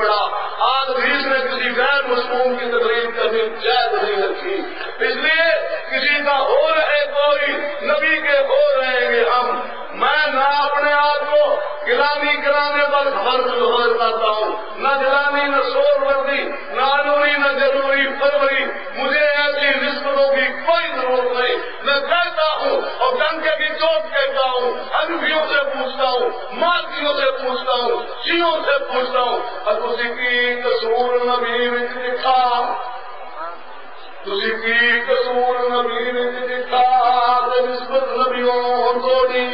پڑا آج حدیث نے کسی غیر مصنوع کی تقریب کرنی جائز نہیں رکھی اس لیے کسی کا ہو رہے کوئی نبی کے ہو رہیں گے ہم میں نہ اپنے آپ کو گرانی کرانے پر فرض ظہر کرتا ہوں نہ گرانی نہ شور وردی نہ ضروری نہ ضروری فروری مجھے ایسی نسبتوں کی کوئی ضرورت نہیں میں کہتا ہوں اور ڈنکے کی چوٹ کہتا ہوں انفیوں سے پوچھتا ہوں مالکیوں سے پوچھتا ہوں چینوں سے پوچھتا ہوں۔ اور کسی کی قصور نبی میں لکھا۔ کسی کی قصور نبی میں لکھا نسبت نبیوں توڑی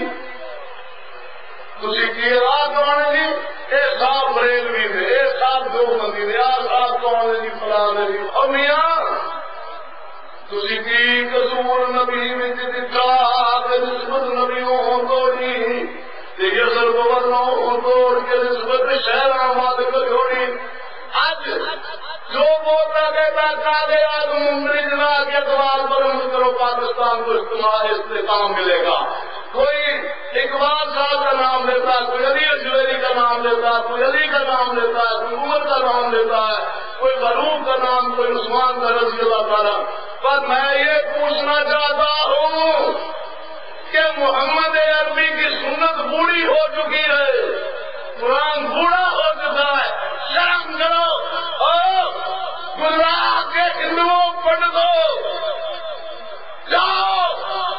کسی کی رات آنے جی؟ ایک صاحب ریلوی نے ایک صاحب دو ندی نے آ صاحب تو آنے جی؟ فلانے جی اور میاں کسی کی قصور نبی میں دیکھیے سر گورنوں توڑ کے نسبت شہر آباد کو چھوڑی۔ آج جو بولتا کہتا کالے آدم انگریز لا کے اقبال پر کرو پاکستان کو استعمال استحکام ملے گا۔ کوئی اقبال صاحب کا نام لیتا ہے، کوئی علی اجویری کا نام لیتا ہے، کوئی علی کا نام لیتا ہے، کوئی عمر کا نام لیتا ہے، کوئی غروب کا نام، کوئی عثمان کا رضی اللہ تعالیٰ۔ پر میں یہ پوچھنا چاہتا ہوں کہ محمد عربی کی سنت بوڑھی ہو چکی ہے۔ قرآن بوڑھا ہو چکا ہے۔ شرم کرو۔ گجرات کے ہندوؤں پڑھ دو۔ جاؤ،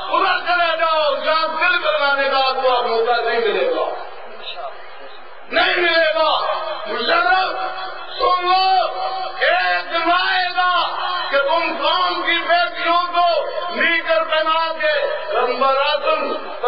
ادھر چلے جاؤ۔ جہاں دل کروانے کا آپ کو موقع نہیں ملے گا۔ نہیں ملے گا۔ مشرف سن لو ایک دن آئے گا کہ تم قوم کی بیٹیوں کو نیکر پہنا کے رمبراتن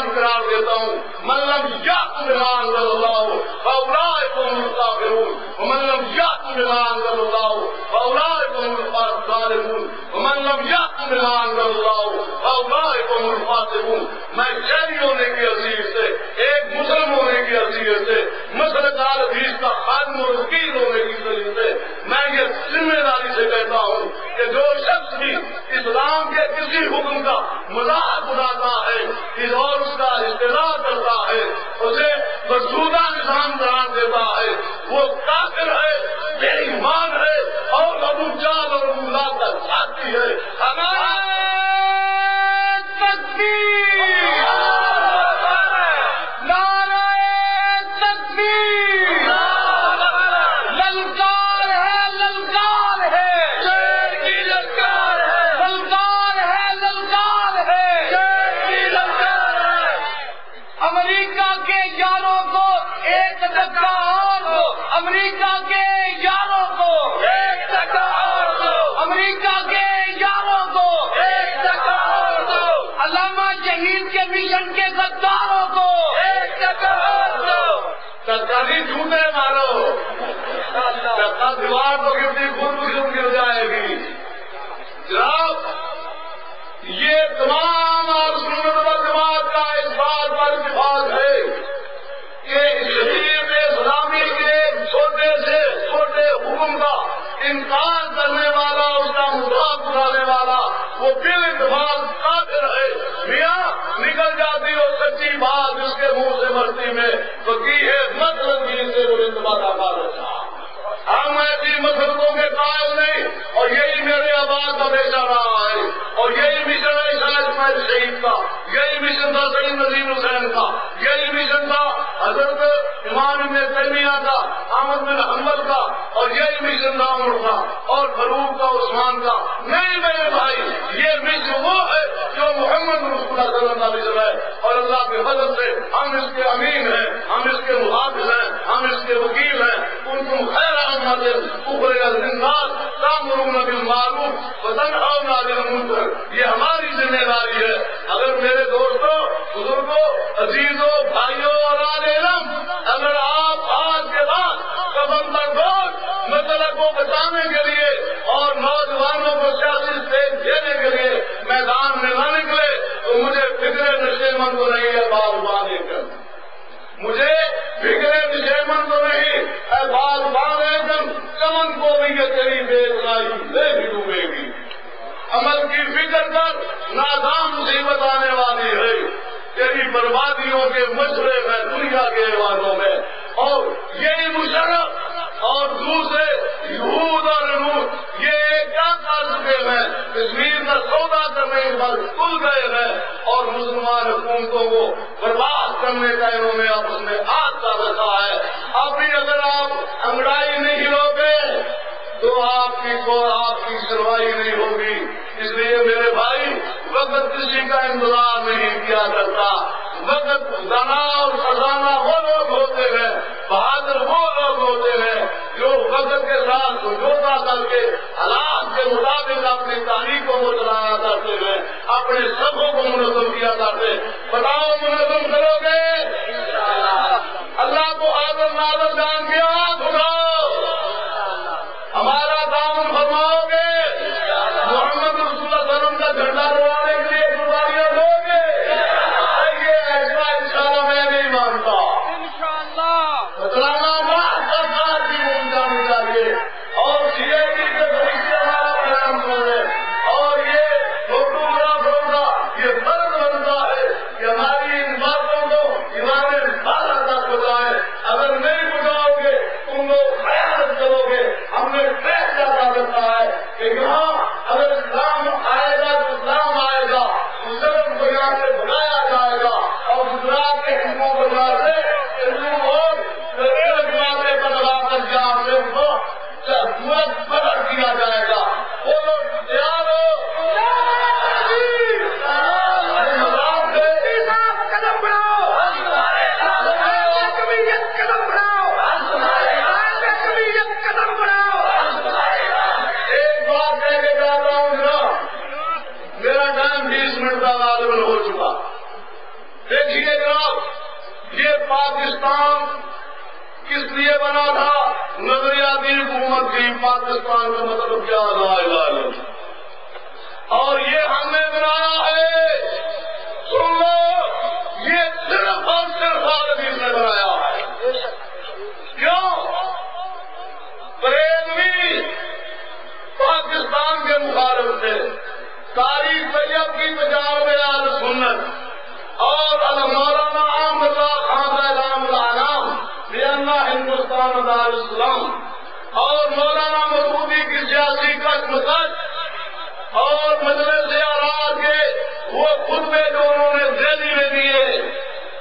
بے قرار دیتا ہوں۔ ملم یا ایمان کر اللہ فورائے کو ملتا کروں ملم یا ایمان کر اللہ فورائے کو ملتا ظالمون ومن لم يأت بالآن الله فأولئك هم الفاسقون میں شہری ہونے کی حیثیت سے، ایک مسلم ہونے کی حیثیت سے مسل دار حدیث کا خادم و وکیل ہونے کی حیثیت سے، میں یہ ذمہ داری سے کہتا ہوں کہ جو شخص اسلام کے کسی حکم کا مذاق اڑاتا ہے اور اس کا اطلاع کرتا ہے، اسے مسودہ نظام قرار دیتا ہے۔ وہ کافر ہے، بے ایمان ہے اور ابو جال اور ملا کا ساتھی ہے۔ ہمارا ایک دھکا اور دو امریکہ کے یاروں کو۔ ایک ٹکا اور دو۔ امریکہ کے یاروں کو۔ ایک ٹکا اور دو۔ علامہ شہید کے مشن کے غداروں کو۔ ایک ٹکا اور دو سرکاری جھوٹے مارو۔ دیوار تو کتنی خود خود گر جائے گی۔ جناب یہ تمام وہ بال اتفاق کافر ہے میاں نکل جاتی ہو سچی بات اس کے منہ سے مرتی میں تو کی ہے مطلب بھی سے وہ انتباہ کا ہم ایسی مسلطوں کے قائل نہیں، اور یہی میرے آواز کا بیچا رہا ہے۔ اور یہی مشن ہے شاید اسماعیل شہید کا یہی مشن تھا سعید نظیم حسین کا، یہی مشن تھا حضرت امام ابن تیمیہ کا احمد بن حمل کا، اور یہی مشن تھا عمر کا، اور فروخ کا، عثمان کا۔ نہیں میرے بھائی، یہ مشن وہ ہے جو محمد رسول اللہ صلی اللہ علیہ وسلم ہے۔ اور اللہ کے فضل سے ہم اس کے امین ہیں، ہم اس کے محافظ ہیں، ہم اس کے وکیل ہیں۔ ان کو خیر احمد، اوپر الناس تامرون بالمعروف وتنهون عن المنکر۔ یہ ہماری ذمہ داری ہے۔ اگر میرے دوستوں بزرگوں عزیزوں بھائیوں اور اگر آپ آج کے بعد قدم تک مسئلہ کو بچانے کے لیے اور نوجوانوں کو سیاسی اسٹیج دینے کے لیے میدان میں نہ نکلے، تو مجھے فکر نشے مند کو نہیں ہے، بال بانے کر مجھے فکر نشے مند کو نہیں ہے بال بان ایکم چمن کو بھی یہ تیری بے لائی بھی ڈوبے گی۔ عمل کی فکر کر نادام مصیبت آنے والی ہے۔ تیری بربادیوں کے مشورے میں، دنیا کے ایوانوں میں۔ اور یہی مشرف اور دوسرے یہود اور نور یہ کیا کر چکے ہیں کشمیر کا سودا کرنے پر کھل گئے ہیں اور مسلمان حکومتوں کو برباد کرنے کا انہوں نے آپس میں ہاتھ کا رکھا ہے۔ ابھی اگر آپ انگڑائی نہیں ہلوگے تو آپ کی کو آپ کی سنوائی نہیں ہوگی۔ اس لیے میرے بھائی وقت کسی کا انتظار نہیں کیا کرتا۔ وقت زنا اور خزانہ وہ لوگ ہوتے ہیں، بہادر وہ لوگ ہوتے ہیں جو وقت کے ساتھ سمجھوتا کر کے حالات کے مطابق اپنی تاریخوں کو چلایا کرتے ہیں، اپنے سبوں کو منظم کیا کرتے بتاؤ منظم کرو گے اللہ کو آدر نادر جان کے ہاتھ اٹھاؤ ہمارا دامن فرماؤ گے محمد رسول اللہ وسلم کا جھنڈا لڑانے کے لیے قربانیاں دو گے یہ ایسا انشاءاللہ میں نہیں مانتا انشاءاللہ بتلانا بات سرکار کی نہیں جانی چاہیے اور سی اے ڈی کے طریقے ہمارا بیان سنے اور یہ حکومرہ بولنا یہ فرض بنتا ہے کہ ہماری ان باتوں کو ایمان بھارت تک بتائیں اگر نہیں بتاؤ گے تم لوگ خیالت کرو گے ہم نے فیصلہ کر رکھا ہے کہ یہاں اگر اسلام آئے گا تو اسلام آئے گا مسلم کو یہاں سے بنایا جائے گا اور گجرات کے ہندوؤں کو یہاں سے ہندو اور ماتے پر لگا کر یہاں سے ان کو ترنت بدل دیا جائے گا وہ لوگ تیار ہو مذاق سے قدم بڑھاؤ کبیت قدم بڑھاؤ کبیت قدم بڑھاؤ ایک بات کہہ کے جاتا ہوں جناب میرا ٹائم بیس منٹ کا غالباً ہو چکا دیکھیے جناب یہ پاکستان کس لیے بنا تھا نظریاتی پاکستان کا مطلب کیا لا الہ الا اللہ۔ اور یہ ہم نے بنایا ہے۔ سن لو یہ صرف اور صرف عالمی نے بنایا ہے۔ کیوں؟ بریلوی پاکستان کے مخالف تھے۔ تاریخ طیب کی بجاؤ میں آل سنت۔ اور مولانا احمد اللہ خان اعلام العلام بیانا ہندوستان دار اسلام اور مولانا مودودی کی سیاسی کش مکش اور مجلس آراز کے وہ خطبے جو انہوں نے دہلی میں دیے۔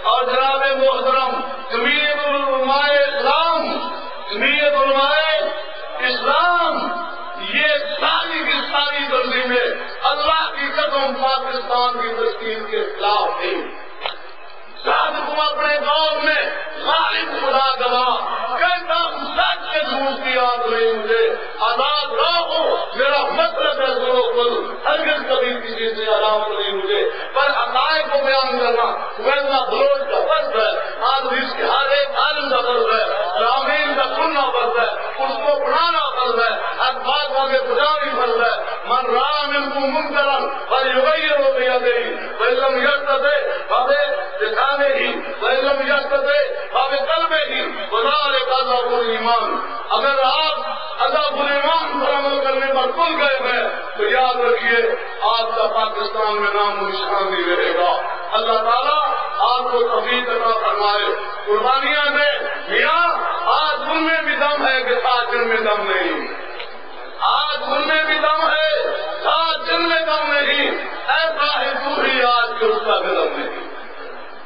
اور جناب محترم جمیت علماء اسلام جمیت علماء اسلام، یہ ساری کی ساری تنظیمیں اللہ کی قدم پاکستان کی تشکیل کے خلاف تھی ساتھ تم اپنے دور میں ویسا بلوچ کا فرض ہے کے ہر ایک عالم کا فرض ہے کا سننا فرض ہے، اس کو پڑھانا فرض ہے ہر بات آگے پہنچانی فرض ہے۔ من رام ان کو منکرن پر یوگی ہو گیا ویلم یشت دے بابے دکھانے ہی ویلم یشت دے بابے کلبے ہی بازار ایک اللہ ایمان اگر آپ اللہ ایمان پر عمل کرنے پر کل گئے ہیں، تو یاد رکھیے آپ کا پاکستان میں نام نشان نہیں رہے گا۔ اللہ تعالیٰ آپ کو تفیق عطا فرمائے۔ قربانیاں دے۔ میاں، آج ان میں بھی دم ہے کہ آج ان میں دم نہیں۔ آج ان میں بھی دم ہے آج جن میں دم نہیں۔ ایسا ہی دوری آج کے اس کا دم نہیں۔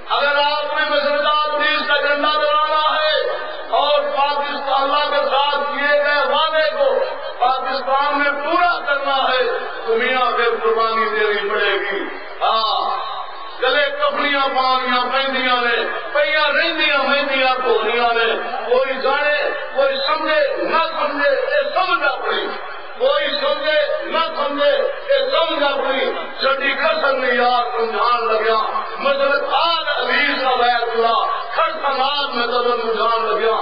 اگر آپ نے مسلمان دیش کا جھنڈا بنانا ہے اور پاکستان اللہ کے ساتھ کیے گئے وعدے کو پاکستان میں پورا کرنا ہے، تو میاں، پھر قربانی دینی پڑے گی۔ ہاں گلے کپڑیاں پانیاں پہنیاں نے، پہیاں رہندیاں مہندیاں دھونیاں نے۔ کوئی جانے، کوئی سمجھے، نہ سمجھے یہ سمجھ اپنی۔ کوئی سمجھے، نہ سمجھے یہ سمجھ اپنی۔ چٹی کسر نے یار سمجھان لگیا۔ مطلب آج ابھی کا بیت اللہ کھڑ سماج میں قدم جان لگیا۔